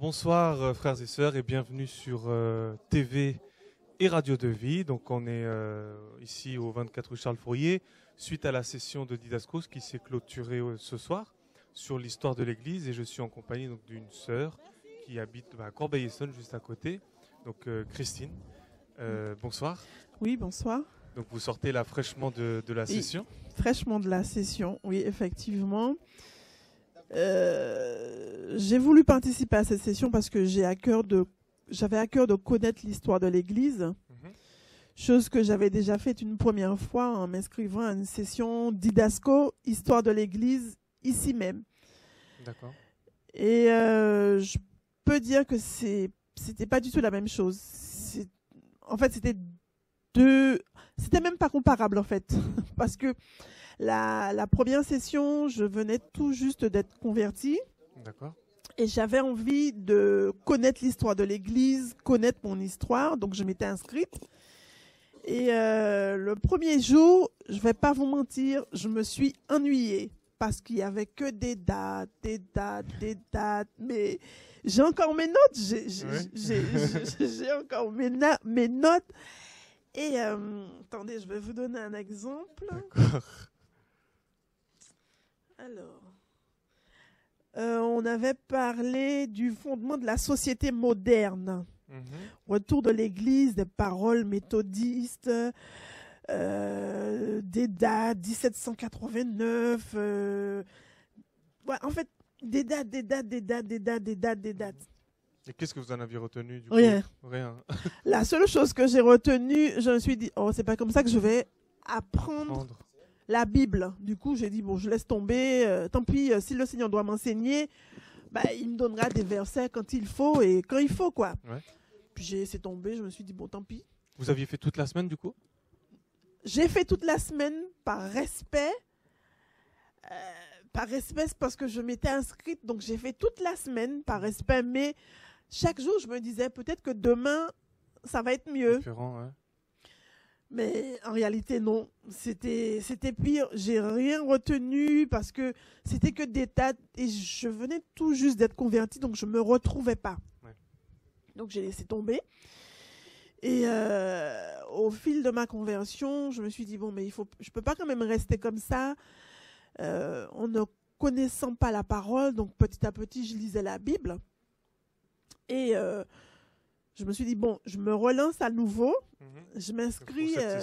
bonsoir euh, frères et sœurs et bienvenue sur euh, TV et Radio de Vie. Donc on est euh, ici au 24 rue Charles Fourier suite à la session de Didascos qui s'est clôturée ce soir sur l'histoire de l'Église et je suis en compagnie donc d'une sœur qui habite bah, à Corbeil-Essonne juste à côté, donc Christine. bonsoir. Oui, bonsoir. Donc vous sortez là fraîchement de, de la session. Fraîchement de la session, oui effectivement. Euh, j'ai voulu participer à cette session parce que j'ai à cœur de, j'avais à cœur de connaître l'histoire de l'Église, mhm. chose que j'avais déjà faite une première fois en m'inscrivant à une session d'Idasco, histoire de l'Église, ici même. D'accord. Et euh, je peux dire que c'est, c'était pas du tout la même chose. En fait, c'était deux, c'était même pas comparable en fait, parce que la, première session, je venais tout juste d'être convertie. D'accord. Et j'avais envie de connaître l'histoire de l'Église, connaître mon histoire, donc je m'étais inscrite. Et euh, le premier jour, je vais pas vous mentir, je me suis ennuyée parce qu'il y avait que des dates, des dates, des dates. Mais j'ai encore mes notes, j'ai encore mes, mes, notes. Et euh, attendez, je vais vous donner un exemple. Alors, euh, on avait parlé du fondement de la société moderne. Mhm. Retour de l'Église, des paroles méthodistes, euh, des dates, 1789. Euh, en fait, des dates, des dates, des dates, des dates, des dates, des dates. Et qu'est-ce que vous en aviez retenu du Rien. Rien. La seule chose que j'ai retenue, je me suis dit, oh, c'est pas comme ça que je vais apprendre la Bible. Du coup, j'ai dit, bon, je laisse tomber. Euh, tant pis, euh, si le Seigneur doit m'enseigner, bah, il me donnera des versets quand il faut et quand il faut, quoi. Puis j'ai laissé tomber, je me suis dit, bon, tant pis. Vous aviez fait toute la semaine, du coup? J'ai fait toute la semaine par respect. Euh, par respect, parce que je m'étais inscrite, donc j'ai fait toute la semaine par respect, mais chaque jour, je me disais, peut-être que demain, ça va être mieux. Différent, mais en réalité, non. C'était, c'était pire. J'ai rien retenu parce que c'était que des tas. Et je venais tout juste d'être convertie, donc je me retrouvais pas. Donc j'ai laissé tomber. Et euh, au fil de ma conversion, je me suis dit bon, mais il faut, je peux pas quand même rester comme ça, euh, en ne connaissant pas la parole. Donc petit à petit, je lisais la Bible. Et euh, je me suis dit, bon, je me relance à nouveau. Mhm. Je m'inscris euh,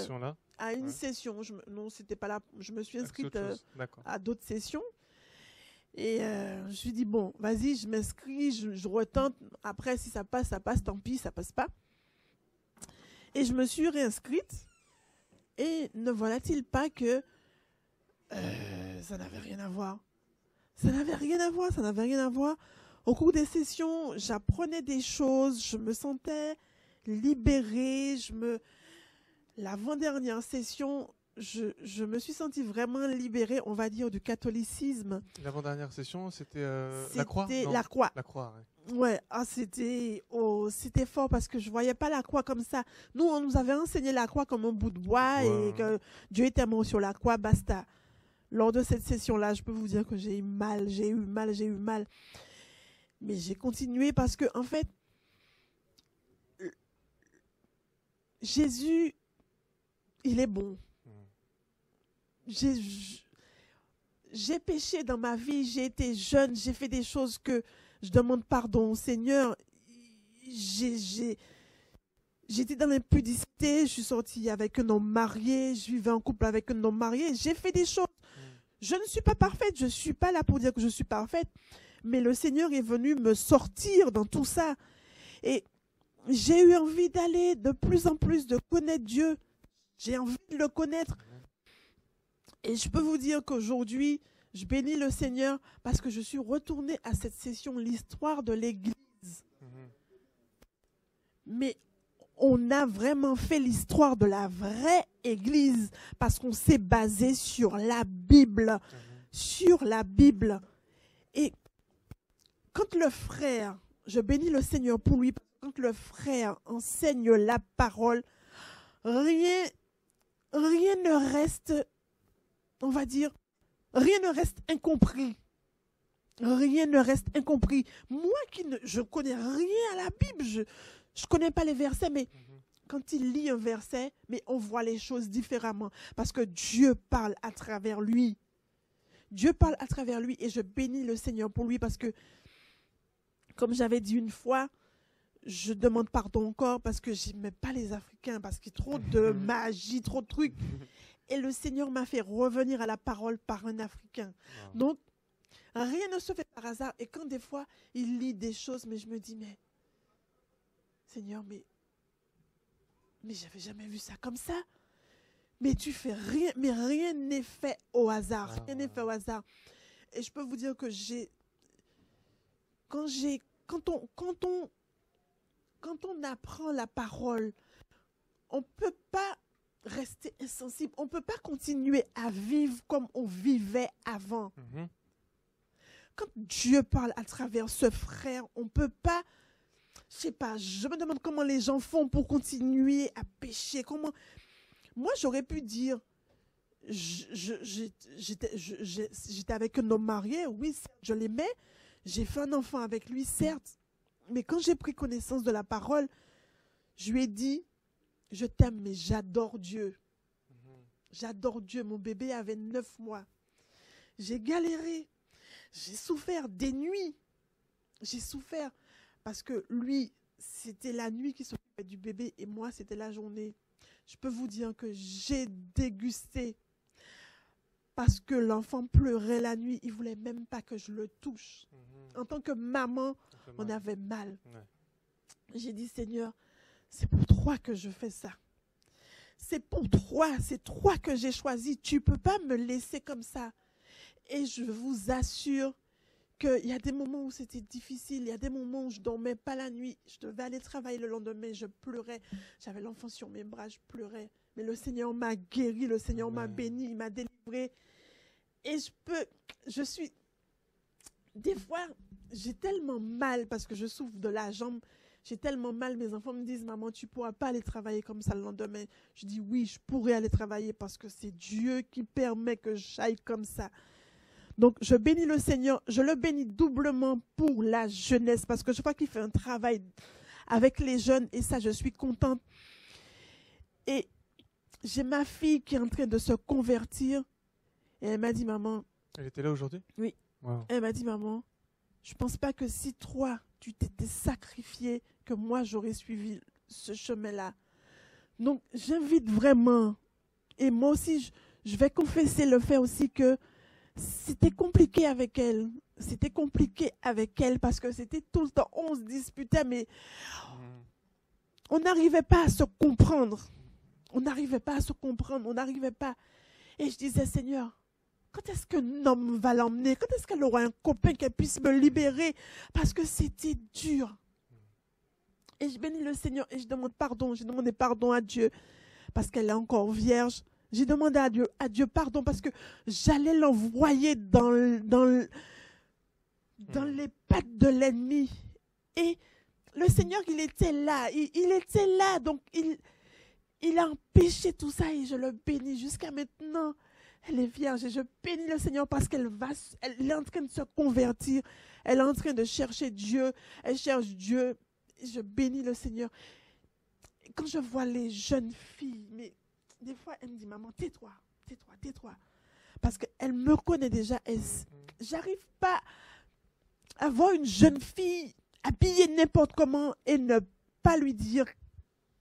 à une session. Je non, c'était pas là. Je me suis inscrite euh, à d'autres sessions. Et euh, je me suis dit, bon, vas-y, je m'inscris, je, retente. Après, si ça passe, ça passe, tant pis, ça passe pas. Et je me suis réinscrite. Et ne voilà-t-il pas que ça n'avait rien à voir? Ça n'avait rien à voir, ça n'avait rien à voir. Au cours des sessions, j'apprenais des choses, je me sentais libérée, je me l'avant-dernière session, je, me suis sentie vraiment libérée, on va dire, du catholicisme. L'avant-dernière session, c'était euh, la croix la croix. La croix, ouais. ah, c'était oh, c'était fort parce que je voyais pas la croix comme ça. Nous, on nous avait enseigné la croix comme un bout de bois et que Dieu était mort sur la croix, basta. Lors de cette session-là, je peux vous dire que j'ai eu mal, j'ai eu mal, j'ai eu mal. Mais j'ai continué parce que, en fait, Jésus, il est bon. J'ai péché dans ma vie, j'ai été jeune, j'ai fait des choses que je demande pardon au Seigneur. J'étais dans l'impudicité, je suis sortie avec un homme marié, je vivais en couple avec un homme marié, j'ai fait des choses. Je ne suis pas parfaite, je ne suis pas là pour dire que je suis parfaite, mais le Seigneur est venu me sortir dans tout ça. Et j'ai eu envie d'aller de plus en plus, de connaître Dieu. J'ai envie de le connaître. Et je peux vous dire qu'aujourd'hui, je bénis le Seigneur parce que je suis retournée à cette session, l'histoire de l'Église. Mais on a vraiment fait l'histoire de la vraie Église parce qu'on s'est basé sur la Bible. Sur la Bible. Et quand le frère, je bénis le Seigneur pour lui, quand le frère enseigne la parole, rien, rien ne reste, on va dire, rien ne reste incompris. rien ne reste incompris. Moi qui ne je connais rien à la Bible, je je connais pas les versets, mais quand il lit un verset, mais on voit les choses différemment parce que Dieu parle à travers lui. Dieu parle à travers lui et je bénis le Seigneur pour lui parce que, comme j'avais dit une fois, je demande pardon encore parce que j'aimais pas les Africains, parce qu'il y a trop de magie, trop de trucs. Et le Seigneur m'a fait revenir à la parole par un Africain. Wow. Donc, rien ne se fait par hasard. Et quand des fois, il lit des choses, mais je me dis, mais Seigneur, mais, mais j'avais jamais vu ça comme ça. Mais tu fais rien, mais rien n'est fait au hasard. Ah, Rien n'est fait au hasard. Et je peux vous dire que j'ai, quand j'ai, quand on, quand on, quand on apprend la parole, on peut pas rester insensible. On peut pas continuer à vivre comme on vivait avant Mhm. quand Dieu parle à travers ce frère, on ne peut pas, je sais pas, je me demande comment les gens font pour continuer à pécher. Comment Moi, j'aurais pu dire, j'étais avec un homme marié, oui, je l'aimais, j'ai fait un enfant avec lui, certes, mais quand j'ai pris connaissance de la parole, je lui ai dit, je t'aime, mais j'adore Dieu. J'adore Dieu. Mon bébé avait neuf mois. J'ai galéré. J'ai souffert des nuits. J'ai souffert parce que lui, c'était la nuit qui s'occupait du bébé et moi, c'était la journée. Je peux vous dire que j'ai dégusté parce que l'enfant pleurait la nuit. Il voulait même pas que je le touche. Mhm. En tant que maman, on mal. avait mal. Ouais. J'ai dit, Seigneur, c'est pour toi que je fais ça. C'est pour toi, c'est toi que j'ai choisi. Tu peux pas me laisser comme ça. Et je vous assure qu'il y a des moments où c'était difficile, il y a des moments où je dormais pas la nuit, je devais aller travailler le lendemain, je pleurais, j'avais l'enfant sur mes bras, je pleurais. Mais le Seigneur m'a guéri, le Seigneur m'a béni, il m'a délivré. Et je peux, je suis, des fois, j'ai tellement mal parce que je souffre de la jambe. J'ai tellement mal, mes enfants me disent, maman, tu pourras pas aller travailler comme ça le lendemain. Je dis, oui, je pourrais aller travailler parce que c'est Dieu qui permet que j'aille comme ça. Donc, je bénis le Seigneur, je le bénis doublement pour la jeunesse parce que je crois qu'il fait un travail avec les jeunes et ça, je suis contente. Et j'ai ma fille qui est en train de se convertir et elle m'a dit, maman, Elle était là aujourd'hui? Oui. Wow. elle m'a dit, maman, je pense pas que si toi, tu t'étais sacrifié, que moi, j'aurais suivi ce chemin-là. Donc, j'invite vraiment, et moi aussi, je, je vais confesser le fait aussi que c'était compliqué avec elle. C'était compliqué avec elle parce que c'était tout le temps, on se disputait, mais Mhm. on n'arrivait pas à se comprendre. On n'arrivait pas à se comprendre, on n'arrivait pas. Et je disais, Seigneur, quand est-ce qu'un homme va l'emmener? Quand est-ce qu'elle aura un copain qui puisse me libérer? Parce que c'était dur. Et je bénis le Seigneur et je demande pardon. J'ai demandé pardon à Dieu parce qu'elle est encore vierge. J'ai demandé à Dieu, à Dieu pardon parce que j'allais l'envoyer dans, dans, dans Mhm. les pattes de l'ennemi. Et le Seigneur, il était là. Il, il était là. Donc, il, il a empêché tout ça et je le bénis jusqu'à maintenant. Elle est vierge et je bénis le Seigneur parce qu'elle va, elle est en train de se convertir. Elle est en train de chercher Dieu. Elle cherche Dieu. Je bénis le Seigneur. Quand je vois les jeunes filles, mais des fois, elle me dit, maman, tais-toi, tais-toi, tais-toi. Parce qu'elle me connaît déjà. J'arrive pas à voir une jeune fille habillée n'importe comment et ne pas lui dire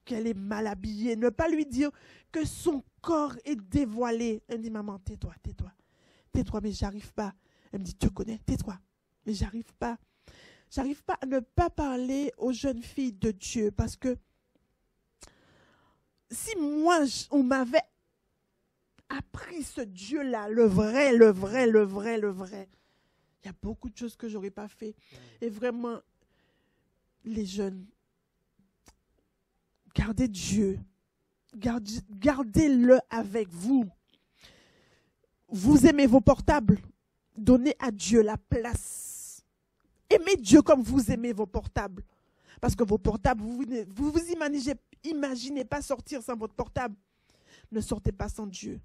qu'elle est mal habillée, ne pas lui dire que son corps est dévoilé. Elle me dit, maman, tais-toi, tais-toi, tais-toi, mais j'arrive pas. Elle me dit, tu connais, tais-toi, mais j'arrive pas. J'arrive pas à ne pas parler aux jeunes filles de Dieu parce que si moi, on m'avait appris ce Dieu-là, le vrai, le vrai, le vrai, le vrai, il y a beaucoup de choses que j'aurais pas fait. Et vraiment, les jeunes, gardez Dieu. Gardez- Gardez-le avec vous. Vous aimez vos portables. Donnez à Dieu la place. Aimez Dieu comme vous aimez vos portables. Parce que vos portables, vous ne vous, vous imaginez, imaginez pas sortir sans votre portable. Ne sortez pas sans Dieu.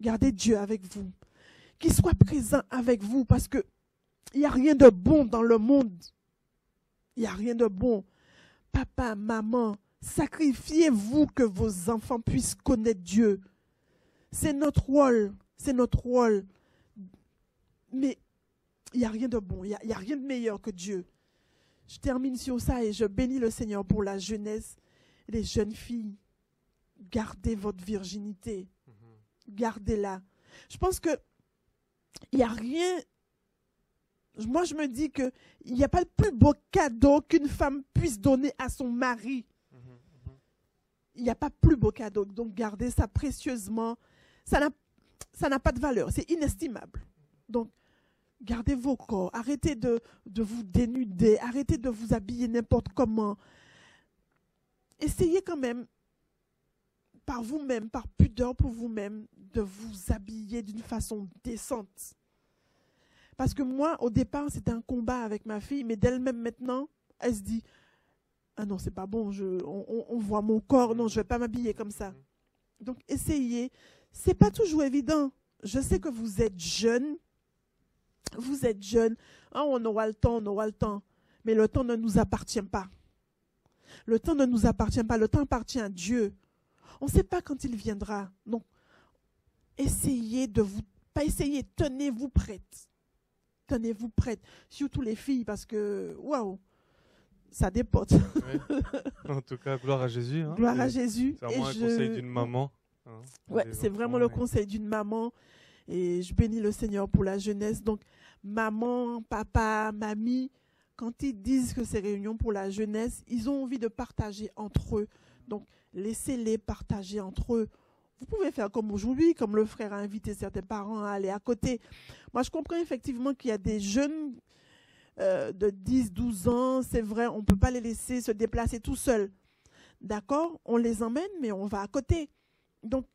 Gardez Dieu avec vous. Qu'il soit présent avec vous parce que Il n'y a rien de bon dans le monde. Il n'y a rien de bon. Papa, maman, sacrifiez-vous que vos enfants puissent connaître Dieu. C'est notre rôle. C'est notre rôle. Mais il n'y a rien de bon. Il n'y a, a, rien de meilleur que Dieu. Je termine sur ça et je bénis le Seigneur pour la jeunesse, les jeunes filles. Gardez votre virginité. Gardez-la. Je pense que il n'y a rien. Moi, je me dis qu'il n'y a pas le plus beau cadeau qu'une femme puisse donner à son mari. Il n'y a pas plus beau cadeau. Donc, gardez ça précieusement. Ça n'a pas de valeur. C'est inestimable. Donc, gardez vos corps. Arrêtez de, de vous dénuder. Arrêtez de vous habiller n'importe comment. Essayez quand même par vous-même, par pudeur pour vous-même, de vous habiller d'une façon décente. Parce que moi, au départ, c'était un combat avec ma fille, mais d'elle-même maintenant, elle se dit Ah non, c'est pas bon, je, on, voit mon corps, non, je vais pas m'habiller comme ça. Donc, essayez. C'est pas toujours évident. Je sais que vous êtes jeune. Vous êtes jeune. Ah, on aura le temps, on aura le temps. Mais le temps ne nous appartient pas. Le temps ne nous appartient pas. Le temps appartient à Dieu. On ne sait pas quand il viendra. Donc, essayez de vous, pas essayer, tenez-vous prête. Tenez-vous prête. Surtout les filles, parce que, waouh, ça dépote. Oui. En tout cas, gloire à Jésus. Hein. Gloire à Jésus. C'est vraiment Et je- conseil d'une maman. hein, Ouais, c'est vraiment le conseil d'une maman. Et je bénis le Seigneur pour la jeunesse. Donc, maman, papa, mamie, quand ils disent que c'est réunion pour la jeunesse, ils ont envie de partager entre eux. Donc, laissez-les partager entre eux. Vous pouvez faire comme aujourd'hui, comme le frère a invité certains parents à aller à côté. Moi, je comprends effectivement qu'il y a des jeunes euh, de 10, 12 ans, c'est vrai, on ne peut pas les laisser se déplacer tout seuls. D'accord On les emmène, mais on va à côté. Donc,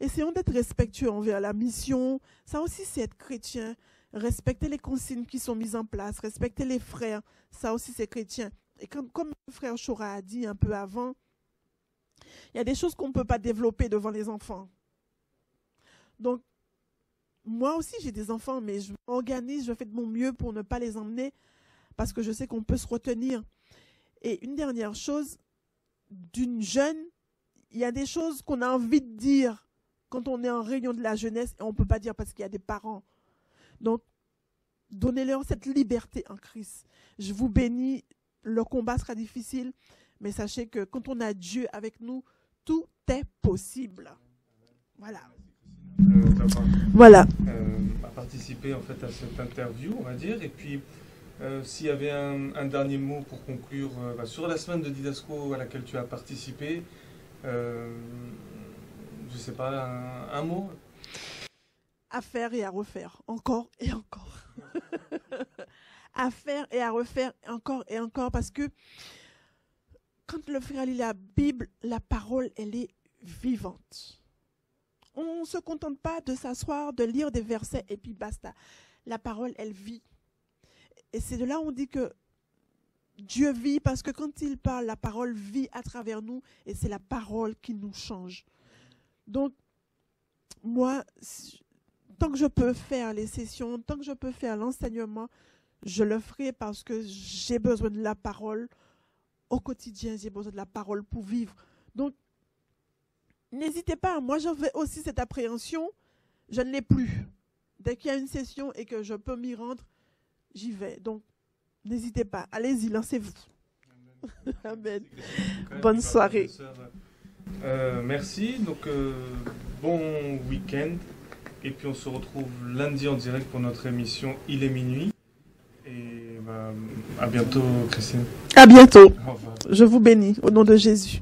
essayons d'être respectueux envers la mission. Ça aussi, c'est être chrétien. Respecter les consignes qui sont mises en place, respecter les frères. Ça aussi, c'est chrétien. Et comme, le frère Chora a dit un peu avant, il y a des choses qu'on ne peut pas développer devant les enfants. Donc, moi aussi, j'ai des enfants, mais je m'organise, je fais de mon mieux pour ne pas les emmener parce que je sais qu'on peut se retenir. Et une dernière chose, d'une jeune, il y a des choses qu'on a envie de dire quand on est en réunion de la jeunesse et on ne peut pas dire parce qu'il y a des parents. Donc, donnez-leur cette liberté en Christ. Je vous bénis, le combat sera difficile, mais sachez que quand on a Dieu avec nous, tout est possible. Voilà. Voilà. euh, à participer en fait à cette interview, on va dire. Et puis, euh, s'il y avait un, dernier mot pour conclure euh, bah, sur la semaine de Didasco à laquelle tu as participé, je sais pas, un mot à faire et à refaire, encore et encore. à faire et à refaire encore et encore, parce que quand le frère lit la Bible, la parole, elle est vivante. On ne se contente pas de s'asseoir, de lire des versets et puis basta. La parole, elle vit. Et c'est de là où on dit que Dieu vit parce que quand il parle, la parole vit à travers nous et c'est la parole qui nous change. Donc, moi, tant que je peux faire les sessions, tant que je peux faire l'enseignement, je le ferai parce que j'ai besoin de la parole au quotidien, j'ai besoin de la parole pour vivre. Donc, n'hésitez pas, moi j'avais aussi cette appréhension, je ne l'ai plus. Dès qu'il y a une session et que je peux m'y rendre, j'y vais. Donc, n'hésitez pas, allez-y, lancez-vous. Amen. Bonne soirée. Euh, merci. Donc, euh, bon week-end. Et puis, on se retrouve lundi en direct pour notre émission Il est minuit. Et bah, à bientôt, Christine. À bientôt. Au revoir. Je vous bénis au nom de Jésus.